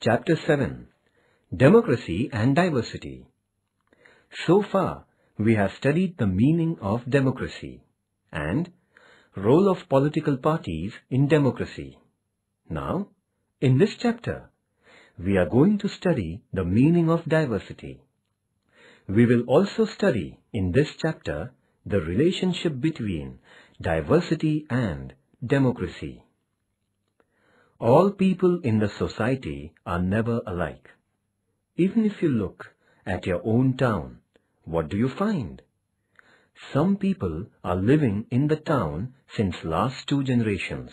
Chapter 7 Democracy and Diversity So far, we have studied the meaning of democracy and role of political parties in democracy. Now, in this chapter, we are going to study the meaning of diversity. We will also study in this chapter the relationship between diversity and democracy. All people in the society are never alike. Even if you look at your own town, what do you find? Some people are living in the town since last two generations,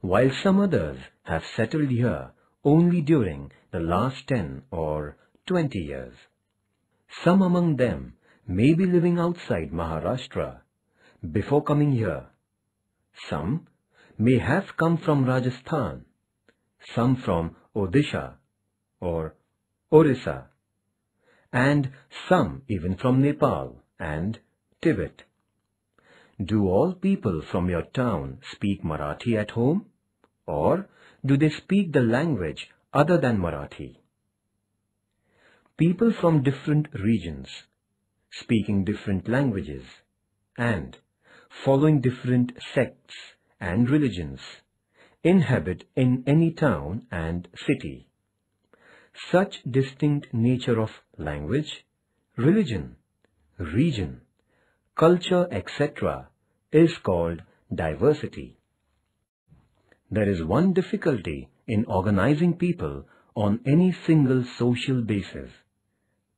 while some others have settled here only during the last 10 or 20 years. Some among them may be living outside Maharashtra before coming here. Some may have come from Rajasthan, some from Odisha or Orissa, and some even from Nepal and Tibet. Do all people from your town speak Marathi at home? Or do they speak the language other than Marathi? People from different regions, speaking different languages, and following different sects and religions, inhabit in any town and city. Such distinct nature of language, religion, region, culture, etc. is called diversity. There is one difficulty in organizing people on any single social basis.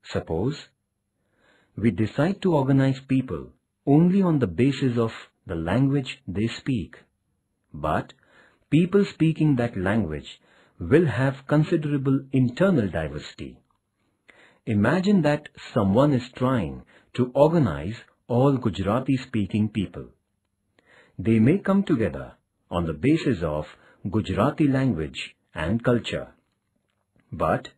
Suppose we decide to organize people only on the basis of the language they speak. But people speaking that language will have considerable internal diversity. Imagine that someone is trying to organize all Gujarati speaking people. They may come together on the basis of Gujarati language and culture. But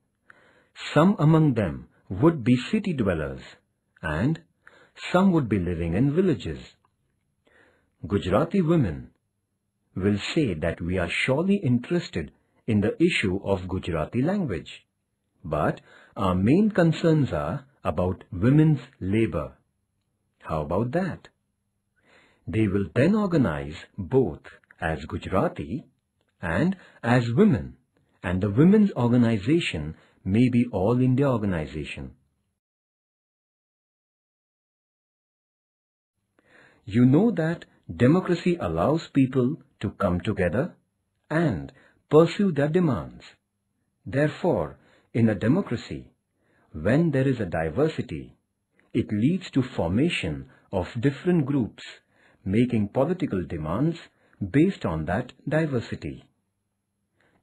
some among them would be city dwellers and some would be living in villages. Gujarati women will say that we are surely interested in the issue of Gujarati language. But our main concerns are about women's labor. How about that? They will then organize both as Gujarati and as women and the women's organization may be all India organization. You know that democracy allows people to come together and pursue their demands. Therefore, in a democracy, when there is a diversity, it leads to formation of different groups making political demands based on that diversity.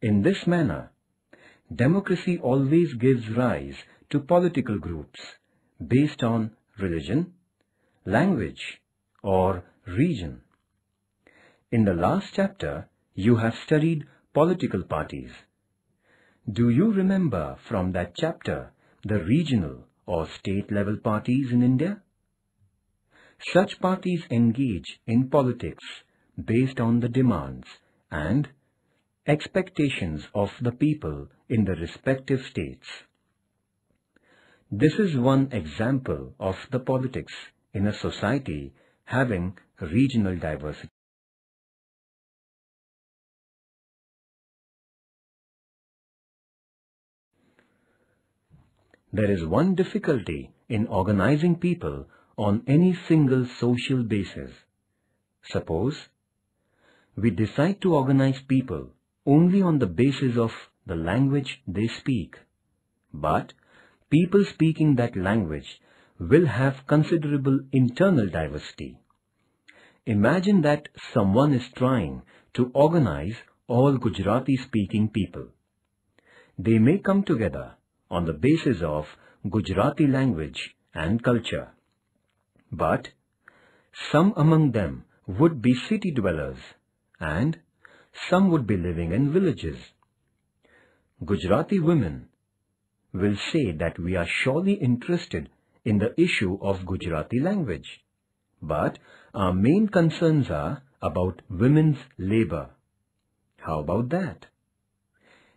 In this manner, democracy always gives rise to political groups based on religion, language or region. In the last chapter, you have studied political parties. Do you remember from that chapter the regional or state level parties in India? Such parties engage in politics based on the demands and expectations of the people in the respective states. This is one example of the politics in a society having regional diversity. There is one difficulty in organizing people on any single social basis. Suppose we decide to organize people only on the basis of the language they speak. But people speaking that language will have considerable internal diversity. Imagine that someone is trying to organize all Gujarati speaking people. They may come together on the basis of Gujarati language and culture. But some among them would be city dwellers and some would be living in villages. Gujarati women will say that we are surely interested in the issue of Gujarati language. But our main concerns are about women's labor. How about that?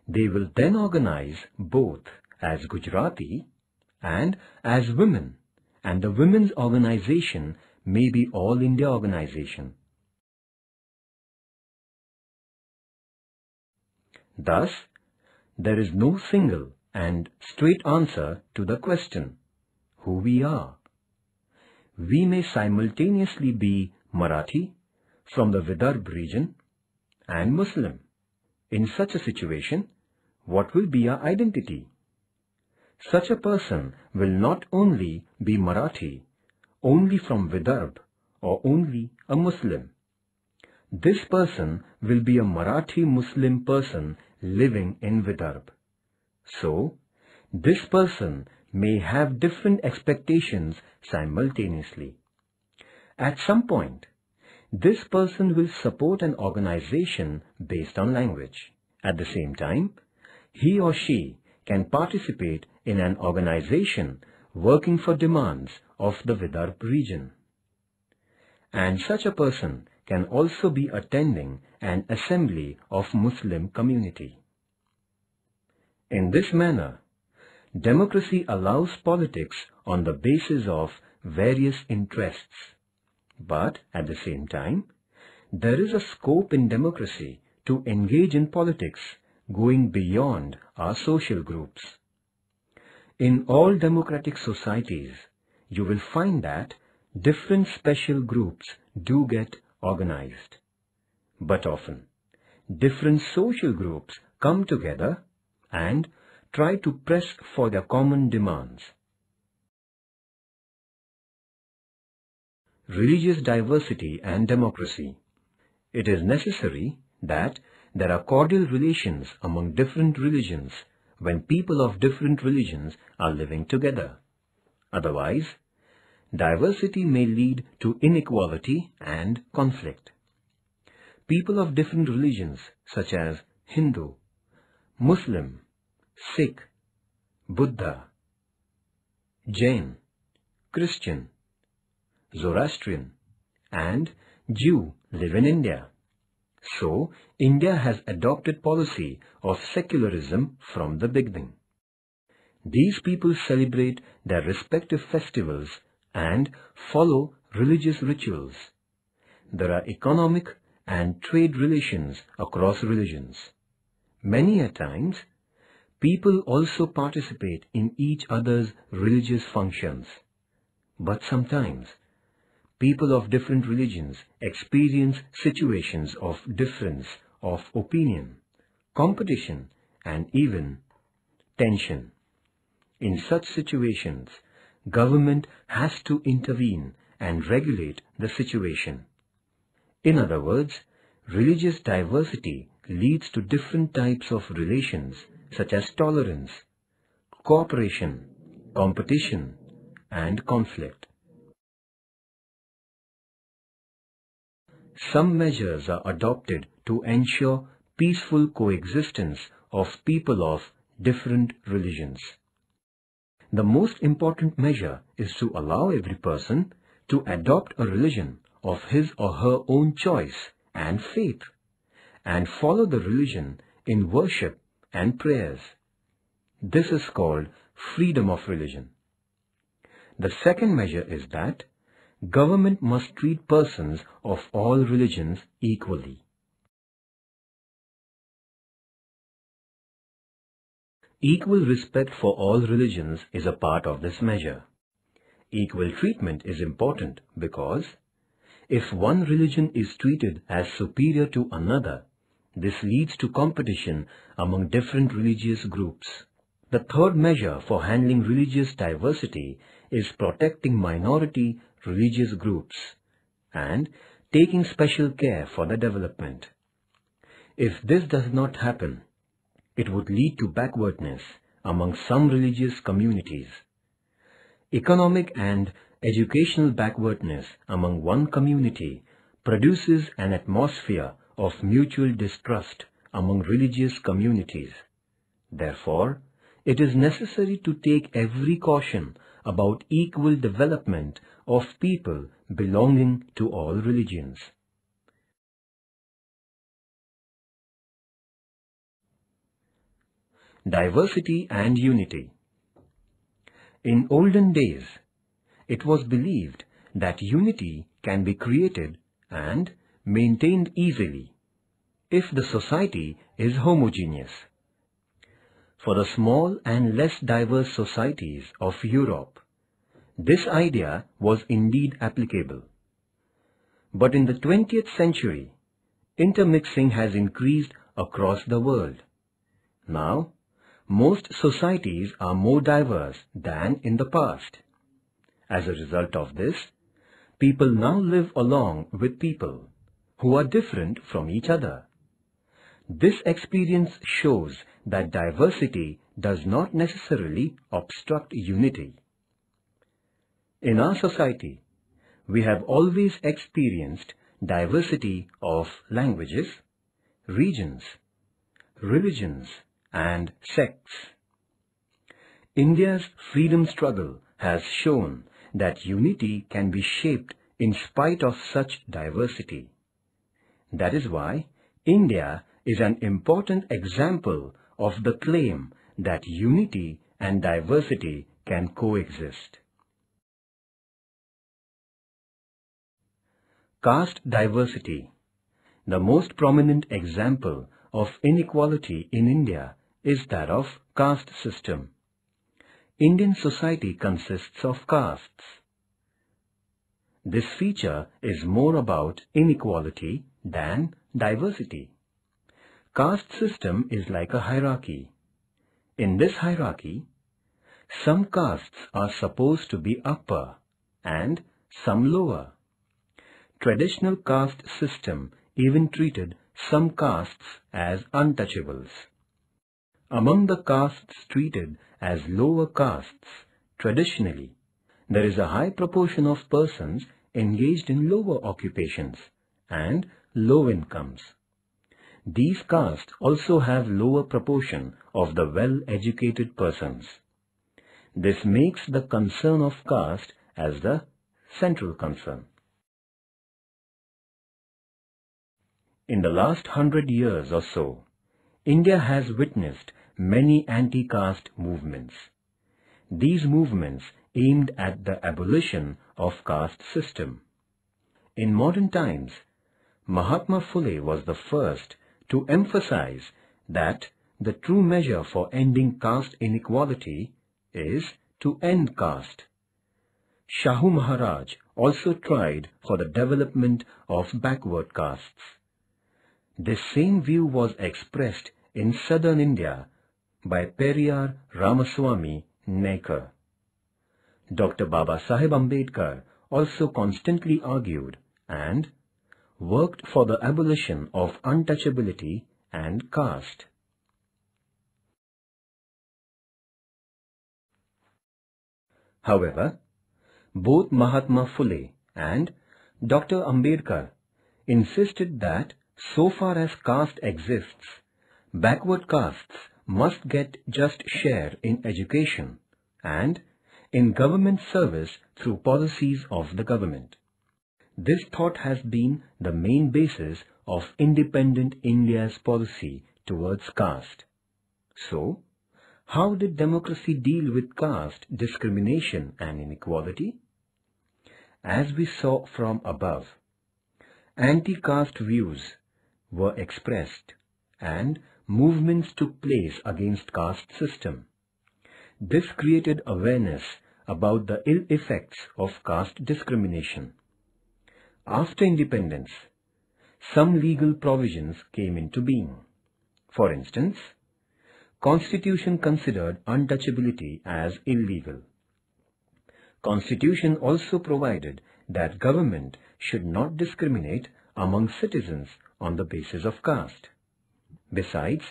They will then organize both as Gujarati and as women and the women's organization may be All India organization. Thus, there is no single and straight answer to the question, who we are. We may simultaneously be Marathi from the Vidarbh region and Muslim. In such a situation, what will be our identity? Such a person will not only be Marathi, only from Vidarbh or only a Muslim. This person will be a Marathi Muslim person living in Vidarbh. So, this person may have different expectations simultaneously. At some point, this person will support an organization based on language. At the same time, he or she can participate in an organization working for demands of the Vidarbh region. And such a person can also be attending an assembly of Muslim community. In this manner, democracy allows politics on the basis of various interests. But at the same time, there is a scope in democracy to engage in politics going beyond our social groups. In all democratic societies, you will find that different special groups do get organized. But often, different social groups come together and try to press for their common demands. Religious diversity and democracy. It is necessary that there are cordial relations among different religions when people of different religions are living together. Otherwise, diversity may lead to inequality and conflict. People of different religions such as Hindu, Muslim, Sikh, Buddha, Jain, Christian, Zoroastrian and Jew live in India. So, India has adopted policy of secularism from the beginning. These people celebrate their respective festivals and follow religious rituals. There are economic and trade relations across religions. Many a times, people also participate in each other's religious functions. But sometimes, people of different religions experience situations of difference of opinion, competition and even tension. In such situations, government has to intervene and regulate the situation. In other words, religious diversity leads to different types of relations such as tolerance, cooperation, competition and conflict. Some measures are adopted to ensure peaceful coexistence of people of different religions. The most important measure is to allow every person to adopt a religion of his or her own choice and faith and follow the religion in worship and prayers. This is called freedom of religion. The second measure is that government must treat persons of all religions equally. Equal respect for all religions is a part of this measure. Equal treatment is important because if one religion is treated as superior to another, this leads to competition among different religious groups. The third measure for handling religious diversity is protecting minority religious groups and taking special care for their development. If this does not happen, it would lead to backwardness among some religious communities. Economic and educational backwardness among one community produces an atmosphere of mutual distrust among religious communities. Therefore, it is necessary to take every caution about equal development of people belonging to all religions. diversity and unity. In olden days, it was believed that unity can be created and maintained easily if the society is homogeneous. For the small and less diverse societies of Europe, this idea was indeed applicable. But in the 20th century, intermixing has increased across the world. Now, most societies are more diverse than in the past. As a result of this, people now live along with people who are different from each other. This experience shows that diversity does not necessarily obstruct unity. In our society, we have always experienced diversity of languages, regions, religions and sects. India's freedom struggle has shown that unity can be shaped in spite of such diversity. That is why India is an important example of the claim that unity and diversity can coexist. Caste diversity. The most prominent example of inequality in India is that of caste system. Indian society consists of castes. This feature is more about inequality than diversity. Caste system is like a hierarchy. In this hierarchy, some castes are supposed to be upper and some lower. Traditional caste system even treated some castes as untouchables. Among the castes treated as lower castes, traditionally, there is a high proportion of persons engaged in lower occupations and low incomes. These castes also have lower proportion of the well-educated persons. This makes the concern of caste as the central concern. In the last hundred years or so, India has witnessed many anti-caste movements. These movements aimed at the abolition of caste system. In modern times, Mahatma Phule was the first to emphasize that the true measure for ending caste inequality is to end caste. Shahu Maharaj also tried for the development of backward castes. This same view was expressed in southern India by Periyar Ramaswamy Naicker. Dr. Baba Sahib Ambedkar also constantly argued and worked for the abolition of untouchability and caste. However, both Mahatma Phule and Dr. Ambedkar insisted that so far as caste exists, backward castes must get just share in education and in government service through policies of the government. This thought has been the main basis of independent India's policy towards caste. So, how did democracy deal with caste discrimination and inequality? As we saw from above, anti-caste views were expressed and movements took place against caste system. This created awareness about the ill effects of caste discrimination. After independence, some legal provisions came into being. For instance, Constitution considered untouchability as illegal. Constitution also provided that government should not discriminate among citizens on the basis of caste. Besides,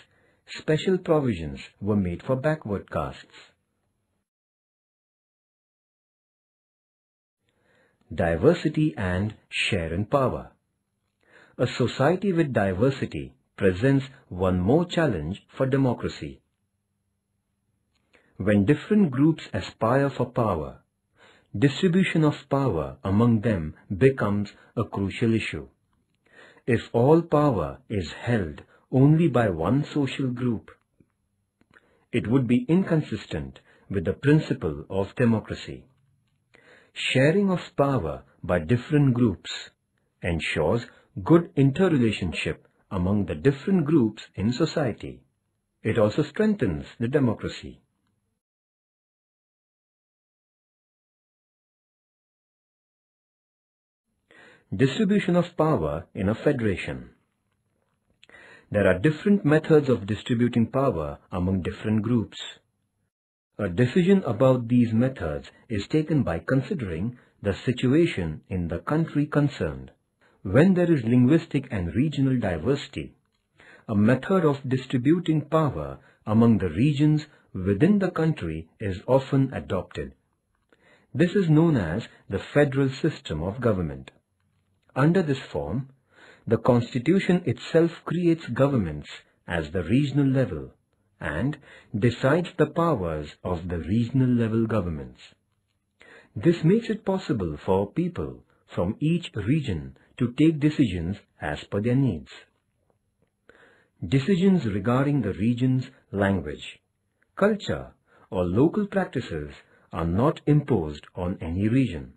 special provisions were made for backward castes. Diversity and share in power. A society with diversity presents one more challenge for democracy. When different groups aspire for power, distribution of power among them becomes a crucial issue. If all power is held only by one social group, it would be inconsistent with the principle of democracy. Sharing of power by different groups ensures good interrelationship among the different groups in society. It also strengthens the democracy. Distribution of power in a federation. There are different methods of distributing power among different groups. A decision about these methods is taken by considering the situation in the country concerned. When there is linguistic and regional diversity, a method of distributing power among the regions within the country is often adopted. This is known as the federal system of government. Under this form, the constitution itself creates governments as the regional level and decides the powers of the regional level governments. This makes it possible for people from each region to take decisions as per their needs. Decisions regarding the region's language, culture or local practices are not imposed on any region.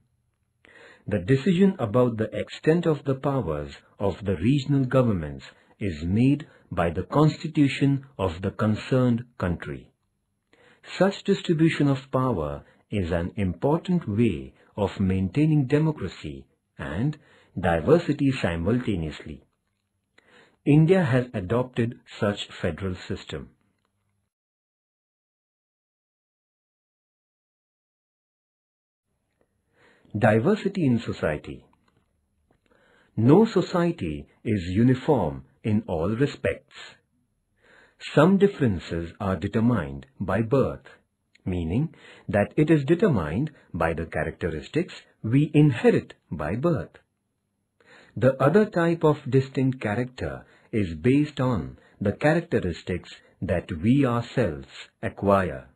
The decision about the extent of the powers of the regional governments is made by the constitution of the concerned country. Such distribution of power is an important way of maintaining democracy and diversity simultaneously. India has adopted such federal system. Diversity in society No society is uniform in all respects. Some differences are determined by birth, meaning that it is determined by the characteristics we inherit by birth. The other type of distinct character is based on the characteristics that we ourselves acquire.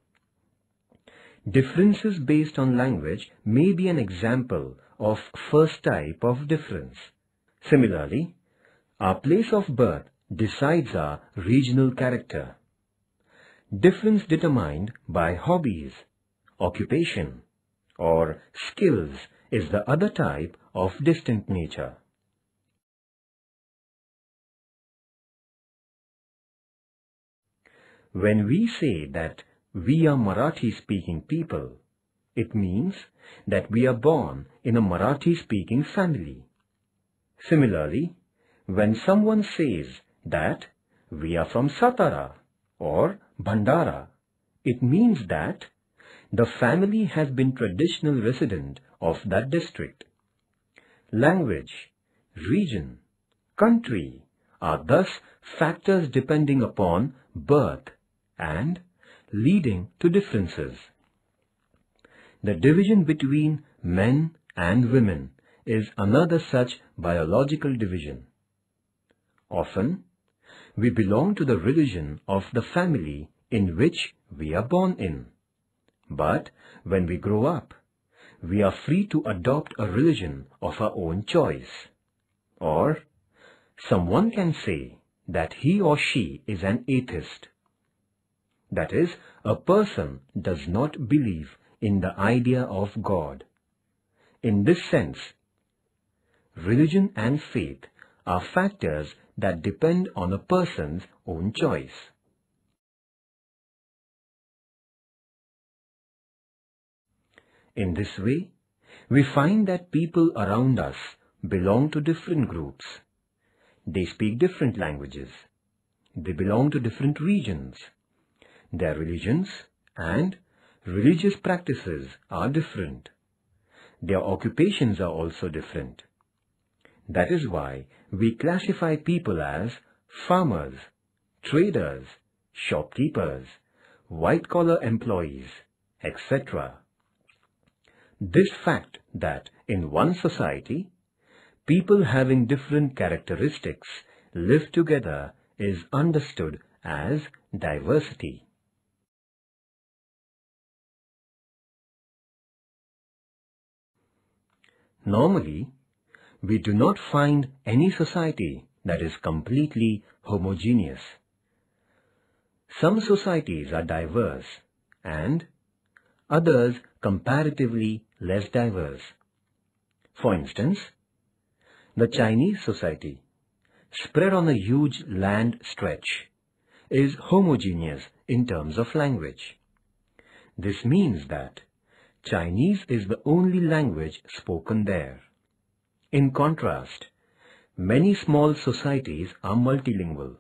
Differences based on language may be an example of first type of difference. Similarly, our place of birth decides our regional character. Difference determined by hobbies, occupation, or skills is the other type of distinct nature. When we say that we are Marathi-speaking people, it means that we are born in a Marathi-speaking family. Similarly, when someone says that we are from Satara or Bhandara, it means that the family has been traditional resident of that district. Language, region, country are thus factors depending upon birth and leading to differences. The division between men and women is another such biological division. Often, we belong to the religion of the family in which we are born in. But when we grow up, we are free to adopt a religion of our own choice. Or, someone can say that he or she is an atheist. That is, a person does not believe in the idea of God. In this sense, religion and faith are factors that depend on a person's own choice. In this way, we find that people around us belong to different groups. They speak different languages. They belong to different regions. Their religions and religious practices are different. Their occupations are also different. That is why we classify people as farmers, traders, shopkeepers, white-collar employees, etc. This fact that in one society, people having different characteristics live together is understood as diversity. Normally, we do not find any society that is completely homogeneous. some societies are diverse and others comparatively less diverse. For instance, the Chinese society, spread on a huge land stretch, is homogeneous in terms of language. This means that Chinese is the only language spoken there. In contrast, many small societies are multilingual.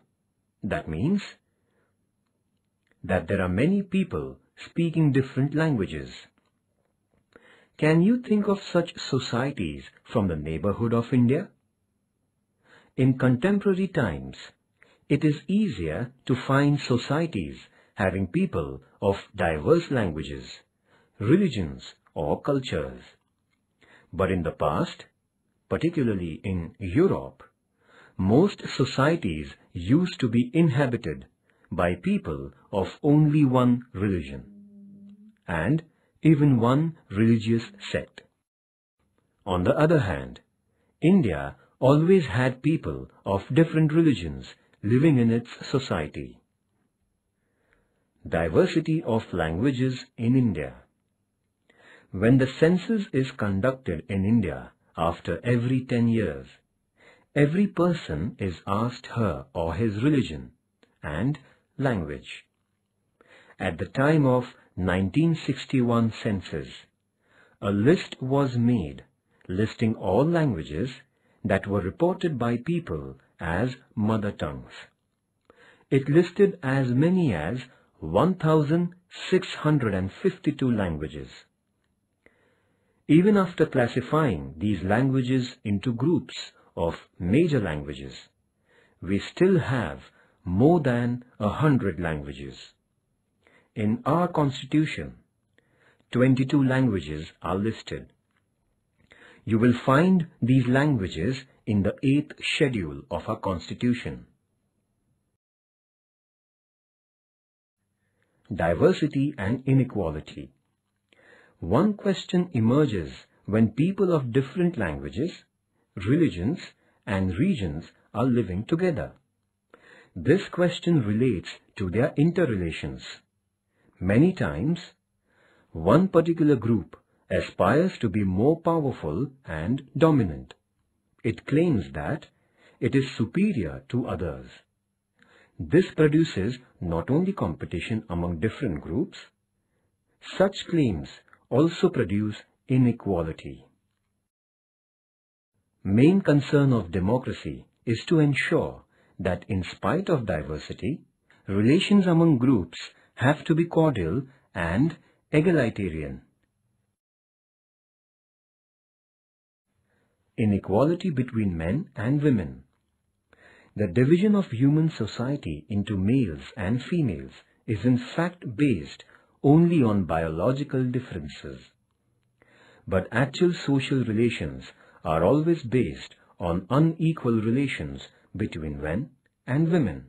That means that there are many people speaking different languages. Can you think of such societies from the neighborhood of India? In contemporary times, it is easier to find societies having people of diverse languages, religions or cultures. But in the past, particularly in Europe, most societies used to be inhabited by people of only one religion and even one religious sect. On the other hand, India always had people of different religions living in its society. Diversity of languages in India When the census is conducted in India after every 10 years, every person is asked her or his religion and language. At the time of 1961 census, a list was made listing all languages that were reported by people as mother tongues. It listed as many as 1,652 languages. Even after classifying these languages into groups of major languages, we still have more than a hundred languages. In our constitution, 22 languages are listed. You will find these languages in the 8th schedule of our constitution. Diversity and inequality. One question emerges when people of different languages, religions and regions are living together. This question relates to their interrelations. Many times, one particular group aspires to be more powerful and dominant. It claims that it is superior to others. This produces not only competition among different groups, such claims also produce inequality. Main concern of democracy is to ensure that in spite of diversity, relations among groups have to be cordial and egalitarian. Inequality between men and women. The division of human society into males and females is in fact based only on biological differences. But actual social relations are always based on unequal relations between men and women.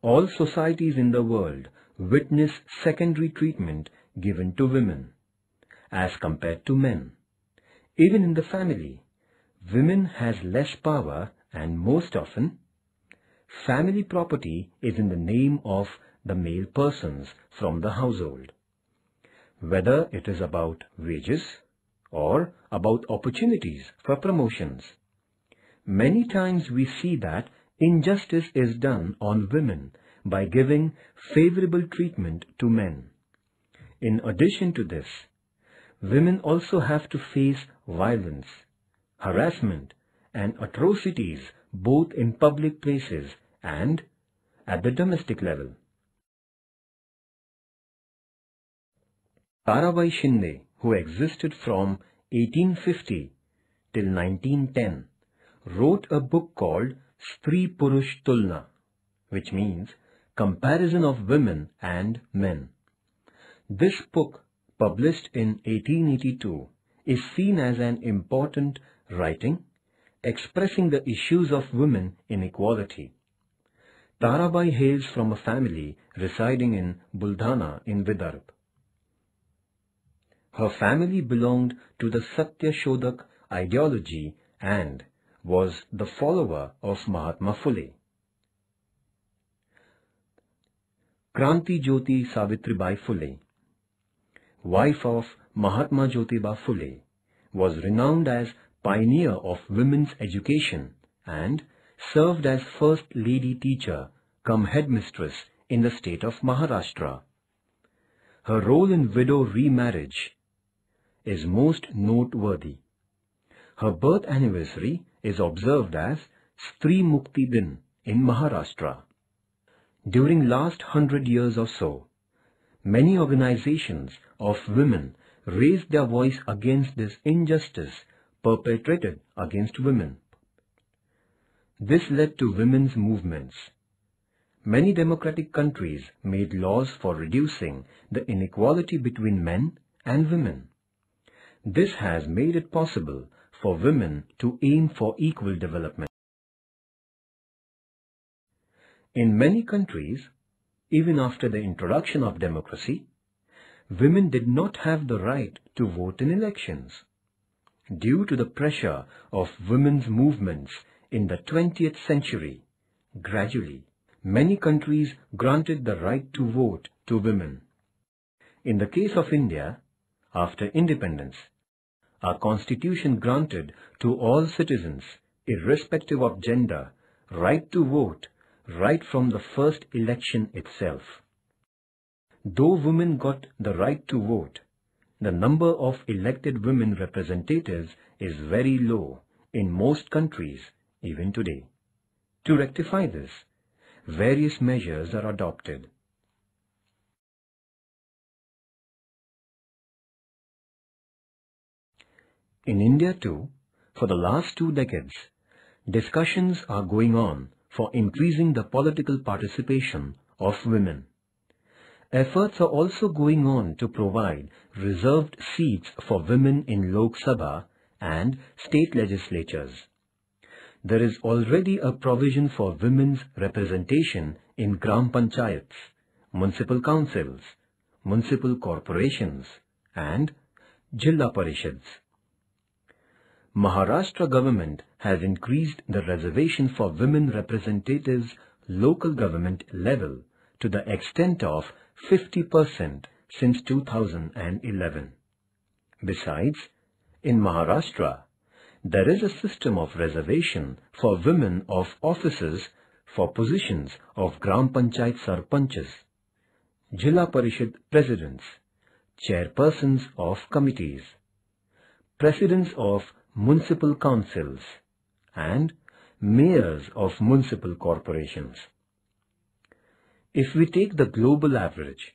All societies in the world witness secondary treatment given to women as compared to men. Even in the family, women has less power and most often, family property is in the name of the male persons from the household. Whether it is about wages or about opportunities for promotions. Many times we see that injustice is done on women by giving favorable treatment to men. In addition to this, women also have to face violence, harassment and atrocities both in public places and at the domestic level. Tarabai Shinde, who existed from 1850 till 1910, wrote a book called Stri Purush Tulna, which means Comparison of Women and Men. This book, published in 1882, is seen as an important writing expressing the issues of women inequality. Tarabai hails from a family residing in Buldhana in Vidarbh. Her family belonged to the Satya Shodhak ideology and was the follower of Mahatma Phule. Kranti Jyoti Savitribai Phule, wife of Mahatma Jyotiba Phule, was renowned as pioneer of women's education and served as first lady teacher come headmistress in the state of Maharashtra. Her role in widow remarriage is most noteworthy. Her birth anniversary is observed as Stri Mukti Din in Maharashtra. During last hundred years or so, many organizations of women raised their voice against this injustice perpetrated against women. This led to women's movements. Many democratic countries made laws for reducing the inequality between men and women. This has made it possible for women to aim for equal development. In many countries, even after the introduction of democracy, women did not have the right to vote in elections. Due to the pressure of women's movements in the 20th century, gradually, many countries granted the right to vote to women. In the case of India, after independence, our constitution granted to all citizens, irrespective of gender, right to vote right from the first election itself. Though women got the right to vote, the number of elected women representatives is very low in most countries even today. To rectify this, various measures are adopted. In India too, for the last two decades, discussions are going on for increasing the political participation of women. Efforts are also going on to provide reserved seats for women in Lok Sabha and state legislatures. There is already a provision for women's representation in Gram Panchayats, municipal councils, municipal corporations and Jilla Parishads. Maharashtra government has increased the reservation for women representatives local government level to the extent of 50% since 2011. Besides, in Maharashtra, there is a system of reservation for women of offices for positions of Gram Panchayat Sarpanchas, Jilla Parishad Presidents, Chairpersons of Committees, Presidents of Municipal Councils, and Mayors of Municipal Corporations. If we take the global average,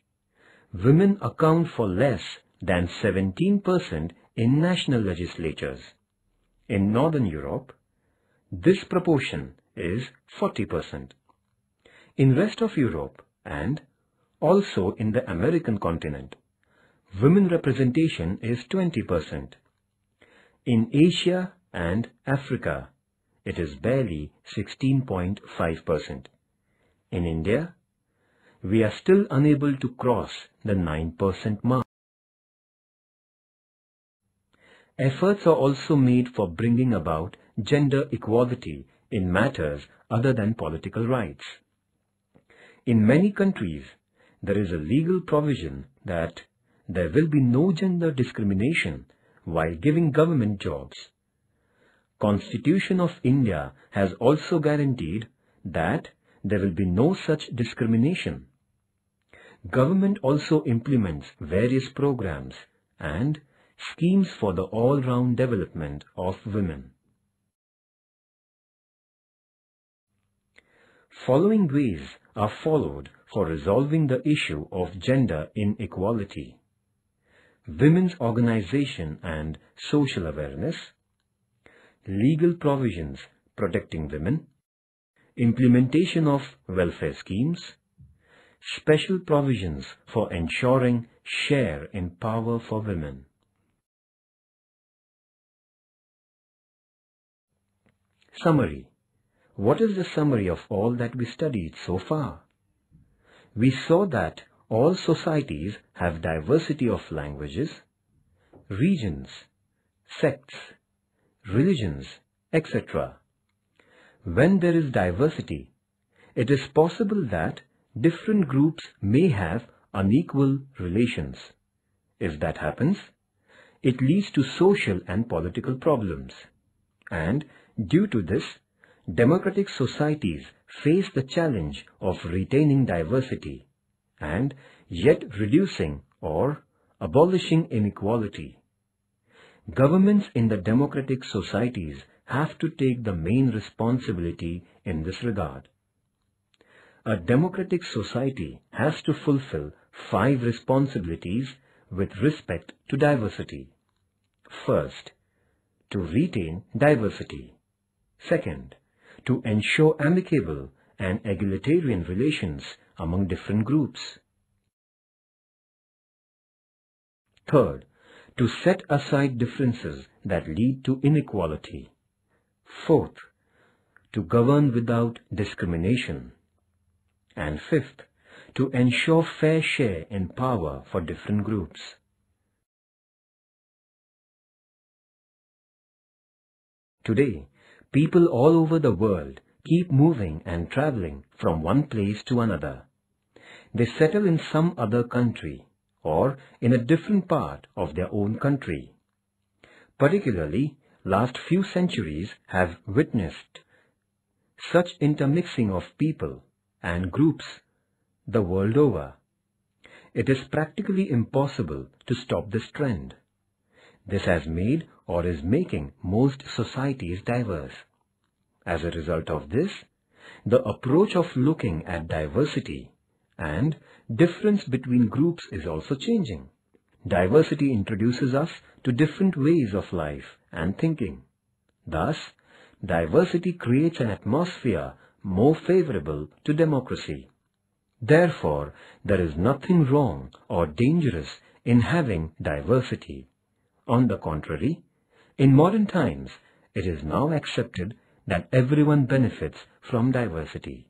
women account for less than 17% in national legislatures. In Northern Europe, this proportion is 40%. In rest of Europe and also in the American continent, women representation is 20%. In Asia and Africa, it is barely 16.5%. In India, we are still unable to cross the 9% mark. Efforts are also made for bringing about gender equality in matters other than political rights. In many countries, there is a legal provision that there will be no gender discrimination while giving government jobs. Constitution of India has also guaranteed that there will be no such discrimination. Government also implements various programs and schemes for the all-round development of women. Following ways are followed for resolving the issue of gender inequality. Women's organization and social awareness, legal provisions protecting women, implementation of welfare schemes, special provisions for ensuring share in power for women. Summary What is the summary of all that we studied so far? We saw that all societies have diversity of languages, regions, sects, religions, etc. When there is diversity, it is possible that different groups may have unequal relations. If that happens, it leads to social and political problems. And due to this, democratic societies face the challenge of retaining diversity and yet reducing or abolishing inequality. Governments in the democratic societies have to take the main responsibility in this regard. A democratic society has to fulfill five responsibilities with respect to diversity. First, to retain diversity. Second, to ensure amicable and egalitarian relations among different groups. Third, to set aside differences that lead to inequality. Fourth, to govern without discrimination. And fifth, to ensure fair share in power for different groups. Today, people all over the world keep moving and traveling from one place to another. They settle in some other country or in a different part of their own country. Particularly, last few centuries have witnessed such intermixing of people and groups the world over. It is practically impossible to stop this trend. This has made or is making most societies diverse. As a result of this, the approach of looking at diversity and difference between groups is also changing. Diversity introduces us to different ways of life and thinking. Thus, diversity creates an atmosphere more favorable to democracy. Therefore, there is nothing wrong or dangerous in having diversity. On the contrary, in modern times, it is now accepted that everyone benefits from diversity.